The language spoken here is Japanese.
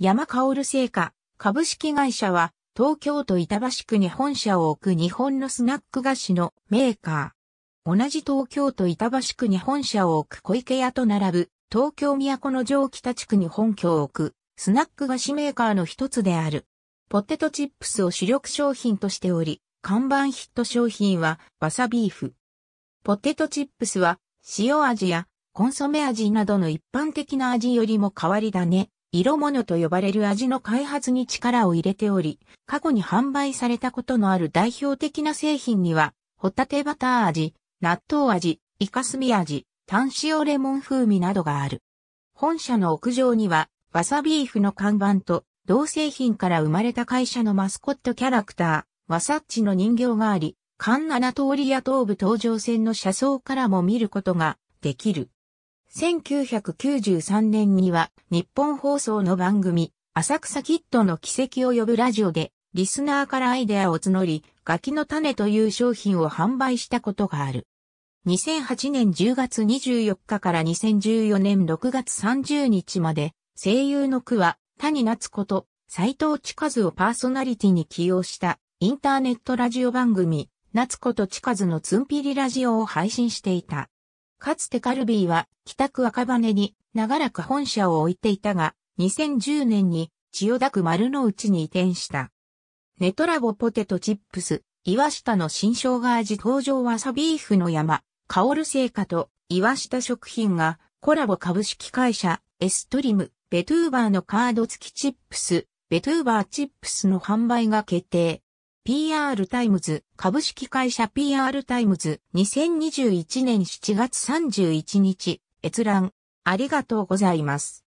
山薫製菓株式会社は東京都板橋区に本社を置く日本のスナック菓子のメーカー。同じ東京都板橋区に本社を置く小池屋と並ぶ東京都の城北地区に本拠を置くスナック菓子メーカーの一つである。ポテトチップスを主力商品としており、看板ヒット商品はわさビーフ。ポテトチップスは塩味やコンソメ味などの一般的な味よりも変わり種、色物と呼ばれる味の開発に力を入れており、過去に販売されたことのある代表的な製品には、ホタテバター味、納豆味、イカスミ味、タン塩レモン風味などがある。本社の屋上には、わさビーフの看板と、同製品から生まれた会社のマスコットキャラクター、ワサッチの人形があり、カンナナトーリア東部東上線の車窓からも見ることができる。1993年には日本放送の番組浅草キッドの奇跡を呼ぶラジオでリスナーからアイデアを募りガキの種という商品を販売したことがある。2008年10月24日から2014年6月30日まで声優の句は谷夏子と斎藤近津をパーソナリティに起用したインターネットラジオ番組夏子と近津のツンピリラジオを配信していた。かつてカルビーは北区赤羽に長らく本社を置いていたが、2010年に千代田区丸の内に移転した。ねとらぼポテトチップス、岩下の新生姜味登場わさビーフの山、カオル製菓と岩下食品がコラボ株式会社エストリム、 VTuber のカード付きチップス、 VTuber チップスの販売が決定。PR タイムズ株式会社 PR タイムズ2021年7月31日閲覧ありがとうございます。